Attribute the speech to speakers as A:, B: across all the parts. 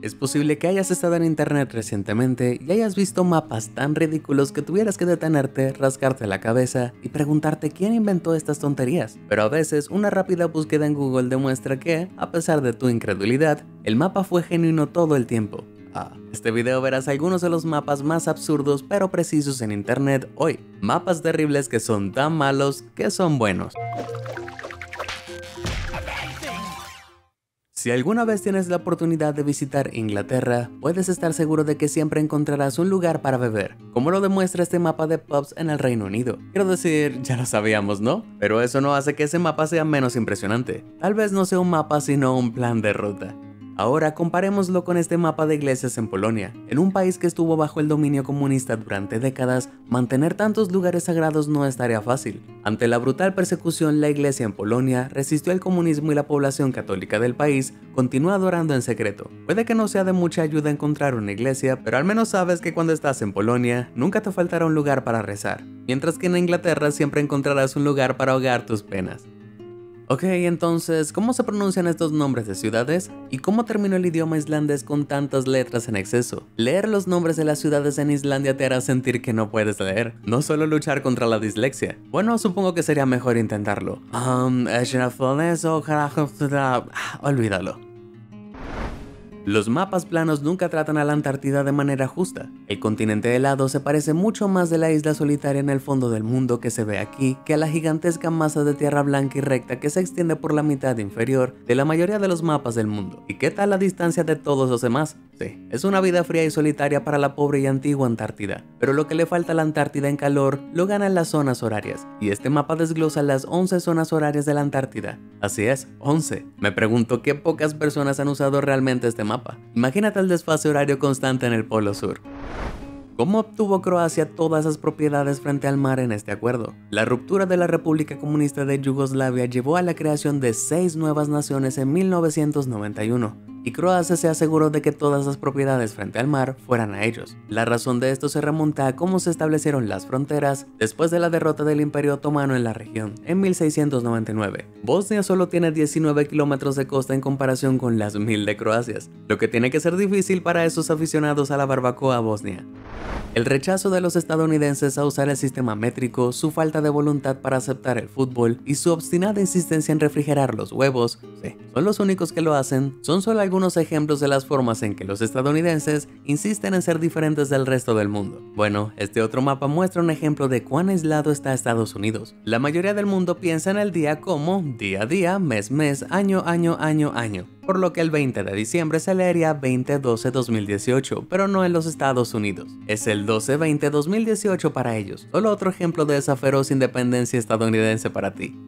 A: Es posible que hayas estado en internet recientemente y hayas visto mapas tan ridículos que tuvieras que detenerte, rascarte la cabeza y preguntarte quién inventó estas tonterías. Pero a veces una rápida búsqueda en Google demuestra que, a pesar de tu incredulidad, el mapa fue genuino todo el tiempo. Ah, este video verás algunos de los mapas más absurdos pero precisos en internet hoy. Mapas terribles que son tan malos que son buenos. Si alguna vez tienes la oportunidad de visitar Inglaterra, puedes estar seguro de que siempre encontrarás un lugar para beber, como lo demuestra este mapa de pubs en el Reino Unido. Quiero decir, ya lo sabíamos, ¿no? Pero eso no hace que ese mapa sea menos impresionante. Tal vez no sea un mapa sino un plan de ruta. Ahora comparémoslo con este mapa de iglesias en Polonia. En un país que estuvo bajo el dominio comunista durante décadas, mantener tantos lugares sagrados no es tarea fácil. Ante la brutal persecución, la iglesia en Polonia resistió al comunismo y la población católica del país continúa adorando en secreto. Puede que no sea de mucha ayuda encontrar una iglesia, pero al menos sabes que cuando estás en Polonia, nunca te faltará un lugar para rezar, mientras que en Inglaterra siempre encontrarás un lugar para ahogar tus penas. Ok, entonces, ¿cómo se pronuncian estos nombres de ciudades? ¿Y cómo terminó el idioma islandés con tantas letras en exceso? Leer los nombres de las ciudades en Islandia te hará sentir que no puedes leer, no solo luchar contra la dislexia. Bueno, supongo que sería mejor intentarlo. Um, olvídalo. Los mapas planos nunca tratan a la Antártida de manera justa. El continente helado se parece mucho más de la isla solitaria en el fondo del mundo que se ve aquí que a la gigantesca masa de tierra blanca y recta que se extiende por la mitad inferior de la mayoría de los mapas del mundo. ¿Y qué tal la distancia de todos los demás? Es una vida fría y solitaria para la pobre y antigua Antártida, pero lo que le falta a la Antártida en calor lo gana en las zonas horarias, y este mapa desglosa las 11 zonas horarias de la Antártida. Así es, 11. Me pregunto qué pocas personas han usado realmente este mapa Imagínate el desfase horario constante en el Polo Sur. ¿Cómo obtuvo Croacia todas esas propiedades frente al mar en este acuerdo? La ruptura de la República Comunista de Yugoslavia llevó a la creación de seis nuevas naciones en 1991 y Croacia se aseguró de que todas las propiedades frente al mar fueran a ellos. La razón de esto se remonta a cómo se establecieron las fronteras después de la derrota del Imperio Otomano en la región en 1699. Bosnia solo tiene 19 kilómetros de costa en comparación con las mil de Croacia, lo que tiene que ser difícil para esos aficionados a la barbacoa bosnia. El rechazo de los estadounidenses a usar el sistema métrico, su falta de voluntad para aceptar el fútbol y su obstinada insistencia en refrigerar los huevos, sí, son los únicos que lo hacen, son solo algunos ejemplos de las formas en que los estadounidenses insisten en ser diferentes del resto del mundo. Bueno, este otro mapa muestra un ejemplo de cuán aislado está Estados Unidos. La mayoría del mundo piensa en el día como día a día, mes mes, año año año año por lo que el 20 de diciembre se leería 2012-2018, pero no en los Estados Unidos. Es el 12-20-2018 para ellos, solo otro ejemplo de esa feroz independencia estadounidense para ti.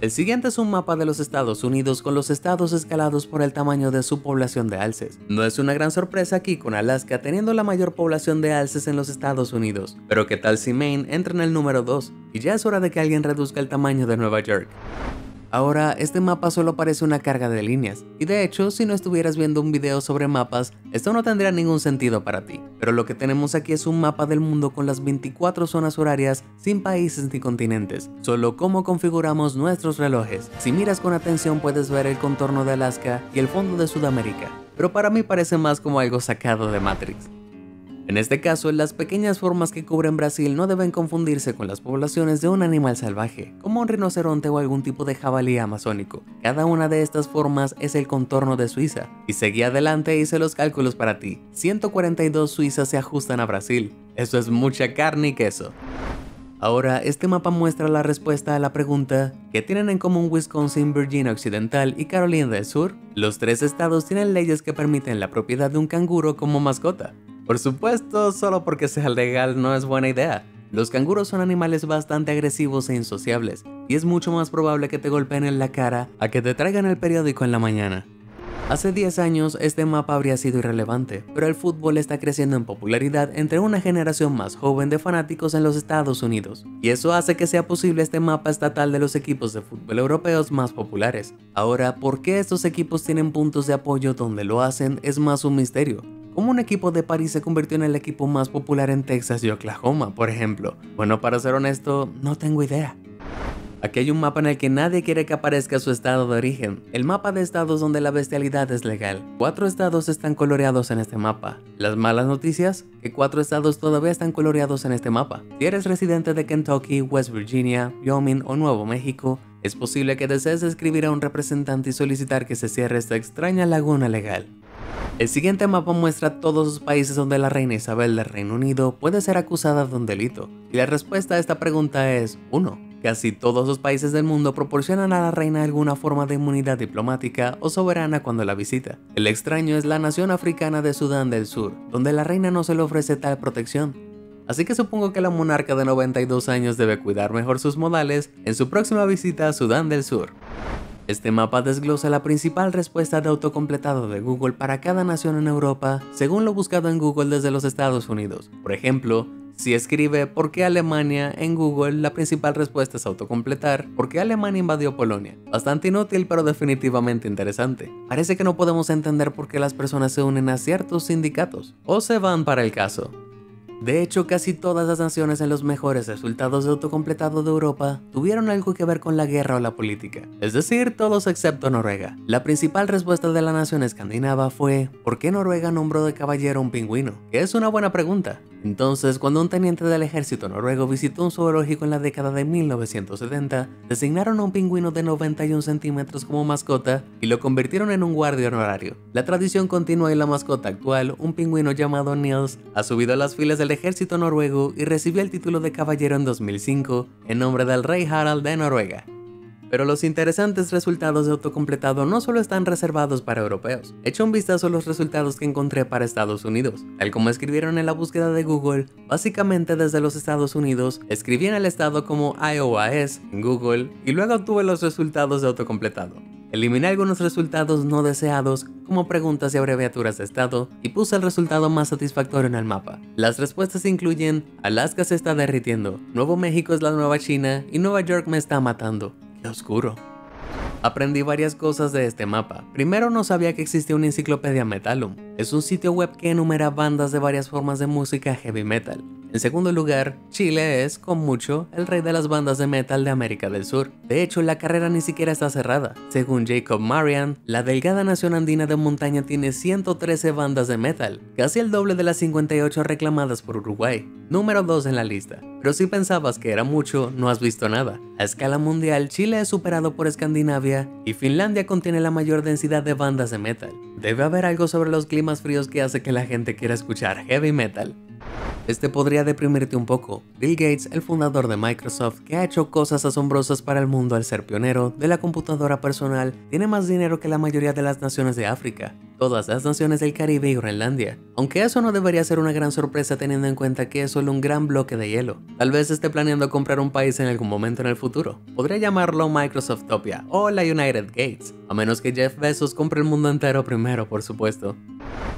A: El siguiente es un mapa de los Estados Unidos con los estados escalados por el tamaño de su población de alces. No es una gran sorpresa aquí con Alaska teniendo la mayor población de alces en los Estados Unidos, pero ¿qué tal si Maine entra en el número 2? Y ya es hora de que alguien reduzca el tamaño de Nueva York. Ahora, este mapa solo parece una carga de líneas, y de hecho, si no estuvieras viendo un video sobre mapas, esto no tendría ningún sentido para ti. Pero lo que tenemos aquí es un mapa del mundo con las 24 zonas horarias sin países ni continentes, solo cómo configuramos nuestros relojes. Si miras con atención puedes ver el contorno de Alaska y el fondo de Sudamérica, pero para mí parece más como algo sacado de Matrix. En este caso, las pequeñas formas que cubren Brasil no deben confundirse con las poblaciones de un animal salvaje, como un rinoceronte o algún tipo de jabalí amazónico. Cada una de estas formas es el contorno de Suiza. Y seguí adelante e hice los cálculos para ti. 142 suizas se ajustan a Brasil. Eso es mucha carne y queso. Ahora, este mapa muestra la respuesta a la pregunta ¿qué tienen en común Wisconsin, Virginia Occidental y Carolina del Sur? Los tres estados tienen leyes que permiten la propiedad de un canguro como mascota. Por supuesto, solo porque sea legal no es buena idea. Los canguros son animales bastante agresivos e insociables, y es mucho más probable que te golpeen en la cara a que te traigan el periódico en la mañana. Hace 10 años este mapa habría sido irrelevante, pero el fútbol está creciendo en popularidad entre una generación más joven de fanáticos en los Estados Unidos, y eso hace que sea posible este mapa estatal de los equipos de fútbol europeos más populares. Ahora, ¿por qué estos equipos tienen puntos de apoyo donde lo hacen es más un misterio, ¿Cómo un equipo de París se convirtió en el equipo más popular en Texas y Oklahoma, por ejemplo? Bueno, para ser honesto, no tengo idea. Aquí hay un mapa en el que nadie quiere que aparezca su estado de origen, el mapa de estados donde la bestialidad es legal. Cuatro estados están coloreados en este mapa. Las malas noticias, que cuatro estados todavía están coloreados en este mapa. Si eres residente de Kentucky, West Virginia, Wyoming o Nuevo México, es posible que desees escribir a un representante y solicitar que se cierre esta extraña laguna legal. El siguiente mapa muestra todos los países donde la reina Isabel del Reino Unido puede ser acusada de un delito, y la respuesta a esta pregunta es 1. Casi todos los países del mundo proporcionan a la reina alguna forma de inmunidad diplomática o soberana cuando la visita. El extraño es la nación africana de Sudán del Sur, donde la reina no se le ofrece tal protección. Así que supongo que la monarca de 92 años debe cuidar mejor sus modales en su próxima visita a Sudán del Sur. Este mapa desglosa la principal respuesta de autocompletado de Google para cada nación en Europa, según lo buscado en Google desde los Estados Unidos. Por ejemplo, si escribe ¿por qué Alemania? en Google, la principal respuesta es autocompletar ¿por qué Alemania invadió Polonia? Bastante inútil pero definitivamente interesante. Parece que no podemos entender por qué las personas se unen a ciertos sindicatos o se van para el caso. De hecho, casi todas las naciones en los mejores resultados de autocompletado de Europa tuvieron algo que ver con la guerra o la política, es decir, todos excepto Noruega. La principal respuesta de la nación escandinava fue ¿por qué Noruega nombró de caballero un pingüino? Que es una buena pregunta. Entonces, cuando un teniente del ejército noruego visitó un zoológico en la década de 1970, designaron a un pingüino de 91 centímetros como mascota y lo convirtieron en un guardia honorario. La tradición continúa y la mascota actual, un pingüino llamado Niels, ha subido a las filas del ejército noruego y recibió el título de caballero en 2005 en nombre del rey Harald de Noruega. Pero los interesantes resultados de autocompletado no solo están reservados para europeos. Echa un vistazo a los resultados que encontré para Estados Unidos. Tal como escribieron en la búsqueda de Google, básicamente desde los Estados Unidos, escribí en el estado como IOAS en Google y luego obtuve los resultados de autocompletado. Eliminé algunos resultados no deseados, como preguntas y abreviaturas de estado, y puse el resultado más satisfactorio en el mapa. Las respuestas incluyen Alaska se está derritiendo, Nuevo México es la nueva China y Nueva York me está matando oscuro. Aprendí varias cosas de este mapa. Primero no sabía que existía una enciclopedia Metalum. Es un sitio web que enumera bandas de varias formas de música heavy metal. En segundo lugar, Chile es, con mucho, el rey de las bandas de metal de América del Sur. De hecho, la carrera ni siquiera está cerrada. Según Jacob Marian, la delgada nación andina de montaña tiene 113 bandas de metal, casi el doble de las 58 reclamadas por Uruguay, número 2 en la lista. Pero si pensabas que era mucho, no has visto nada. A escala mundial, Chile es superado por Escandinavia y Finlandia contiene la mayor densidad de bandas de metal. Debe haber algo sobre los climas fríos que hace que la gente quiera escuchar heavy metal. Este podría deprimirte un poco. Bill Gates, el fundador de Microsoft, que ha hecho cosas asombrosas para el mundo al ser pionero de la computadora personal, tiene más dinero que la mayoría de las naciones de África, todas las naciones del Caribe y Groenlandia. Aunque eso no debería ser una gran sorpresa teniendo en cuenta que es solo un gran bloque de hielo. Tal vez esté planeando comprar un país en algún momento en el futuro. Podría llamarlo Microsoftopia o la United Gates, a menos que Jeff Bezos compre el mundo entero primero, por supuesto.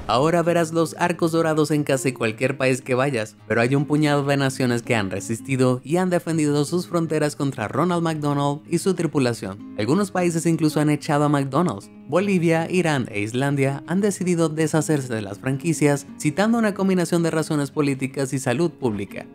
A: Ahora verás los arcos dorados en casi cualquier país que vayas, pero hay un puñado de naciones que han resistido y han defendido sus fronteras contra Ronald McDonald y su tripulación. Algunos países incluso han echado a McDonald's. Bolivia, Irán e Islandia han decidido deshacerse de las franquicias, citando una combinación de razones políticas y salud pública.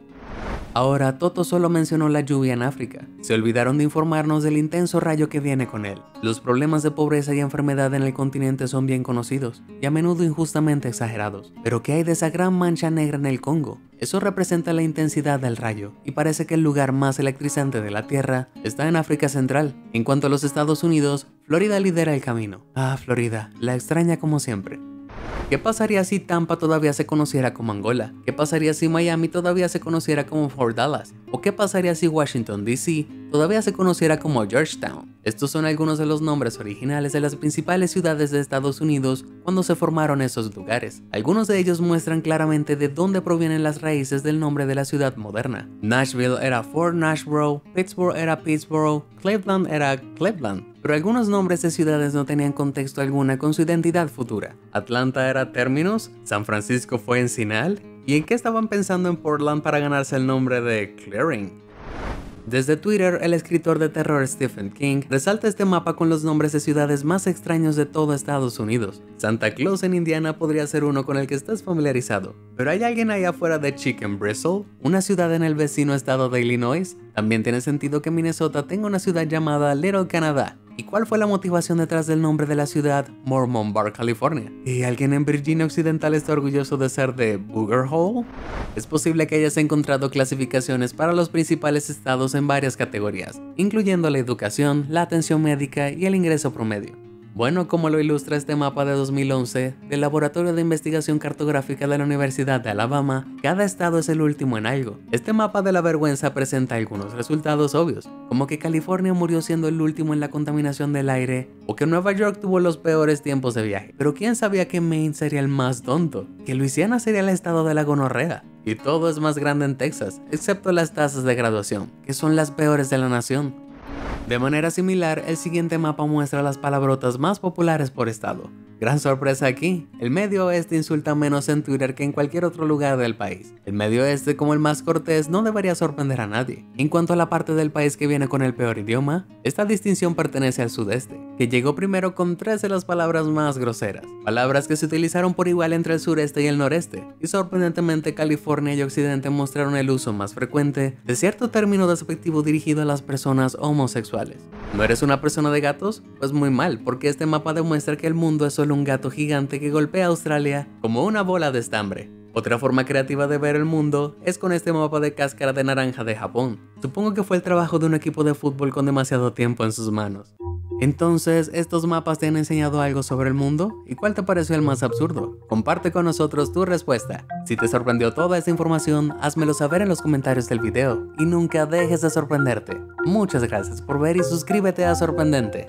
A: Ahora Toto solo mencionó la lluvia en África. Se olvidaron de informarnos del intenso rayo que viene con él. Los problemas de pobreza y enfermedad en el continente son bien conocidos y a menudo injustamente exagerados. Pero ¿qué hay de esa gran mancha negra en el Congo? Eso representa la intensidad del rayo y parece que el lugar más electrizante de la Tierra está en África Central. En cuanto a los Estados Unidos, Florida lidera el camino. Ah, Florida, la extraña como siempre. ¿Qué pasaría si Tampa todavía se conociera como Angola? ¿Qué pasaría si Miami todavía se conociera como Fort Dallas? ¿O qué pasaría si Washington, D.C. todavía se conociera como Georgetown? Estos son algunos de los nombres originales de las principales ciudades de Estados Unidos cuando se formaron esos lugares. Algunos de ellos muestran claramente de dónde provienen las raíces del nombre de la ciudad moderna. Nashville era Fort Nashboro, Pittsburgh era Pittsburgh, Cleveland era Cleveland, pero algunos nombres de ciudades no tenían contexto alguna con su identidad futura. Atlanta era Terminus, San Francisco fue Encinal, ¿y en qué estaban pensando en Portland para ganarse el nombre de Clearing? Desde Twitter, el escritor de terror Stephen King resalta este mapa con los nombres de ciudades más extraños de todo Estados Unidos. Santa Claus en Indiana podría ser uno con el que estás familiarizado. Pero ¿hay alguien ahí afuera de Chicken Bristle? ¿Una ciudad en el vecino estado de Illinois? También tiene sentido que Minnesota tenga una ciudad llamada Little Canada. ¿Y cuál fue la motivación detrás del nombre de la ciudad Mormon Bar, California? ¿Y alguien en Virginia Occidental está orgulloso de ser de Booger Hole? Es posible que hayas encontrado clasificaciones para los principales estados en varias categorías, incluyendo la educación, la atención médica y el ingreso promedio. Bueno, como lo ilustra este mapa de 2011 del Laboratorio de Investigación Cartográfica de la Universidad de Alabama, cada estado es el último en algo. Este mapa de la vergüenza presenta algunos resultados obvios, como que California murió siendo el último en la contaminación del aire, o que Nueva York tuvo los peores tiempos de viaje. Pero ¿quién sabía que Maine sería el más tonto? Que Luisiana sería el estado de la gonorrea. Y todo es más grande en Texas, excepto las tasas de graduación, que son las peores de la nación. De manera similar, el siguiente mapa muestra las palabrotas más populares por estado. Gran sorpresa aquí, el medio oeste insulta menos en Twitter que en cualquier otro lugar del país. El medio oeste como el más cortés no debería sorprender a nadie. En cuanto a la parte del país que viene con el peor idioma, esta distinción pertenece al sudeste, que llegó primero con tres de las palabras más groseras, palabras que se utilizaron por igual entre el sureste y el noreste, y sorprendentemente California y Occidente mostraron el uso más frecuente de cierto término despectivo dirigido a las personas homosexuales. ¿No eres una persona de gatos? Pues muy mal, porque este mapa demuestra que el mundo es solo un gato gigante que golpea a Australia como una bola de estambre. Otra forma creativa de ver el mundo es con este mapa de cáscara de naranja de Japón. Supongo que fue el trabajo de un equipo de fútbol con demasiado tiempo en sus manos. Entonces, ¿estos mapas te han enseñado algo sobre el mundo? ¿Y cuál te pareció el más absurdo? Comparte con nosotros tu respuesta. Si te sorprendió toda esta información, házmelo saber en los comentarios del video y nunca dejes de sorprenderte. Muchas gracias por ver y suscríbete a Sorprendente.